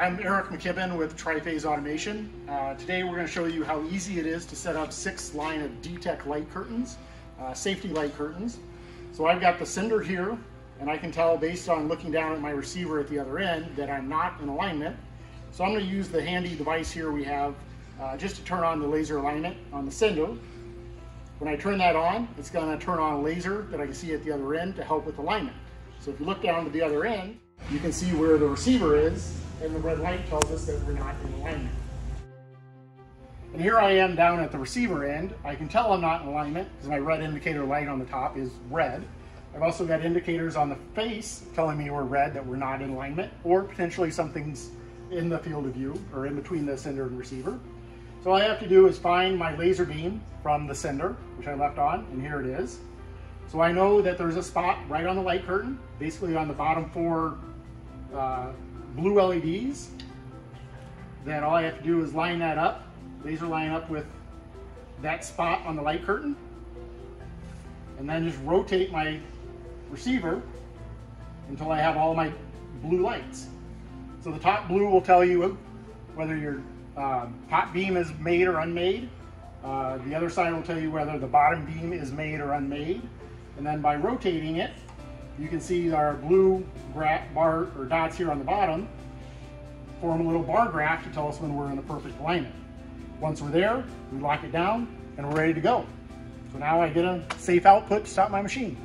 I'm Eric McKibben with Tri-Phase Automation. Uh, today we're going to show you how easy it is to set up SICK line of deTec light curtains, uh, safety light curtains. So I've got the sender here, and I can tell based on looking down at my receiver at the other end that I'm not in alignment. So I'm going to use the handy device here we have uh, just to turn on the laser alignment on the sender. When I turn that on, it's going to turn on a laser that I can see at the other end to help with alignment. So if you look down to the other end, you can see where the receiver is, and the red light tells us that we're not in alignment. And here I am down at the receiver end. I can tell I'm not in alignment because my red indicator light on the top is red. I've also got indicators on the face telling me we're red, that we're not in alignment, or potentially something's in the field of view or in between the sender and receiver. So all I have to do is find my laser beam from the sender, which I left on, and here it is. So I know that there's a spot right on the light curtain, basically on the bottom four uh, blue LEDs. Then all I have to do is line that up, laser line up with that spot on the light curtain, and then just rotate my receiver until I have all my blue lights. So the top blue will tell you whether your um, top beam is made or unmade. Uh, the other side will tell you whether the bottom beam is made or unmade. And then by rotating it, you can see our blue bar or dots here on the bottom form a little bar graph to tell us when we're in the perfect alignment. Once we're there, we lock it down and we're ready to go. So now I get a safe output to stop my machine.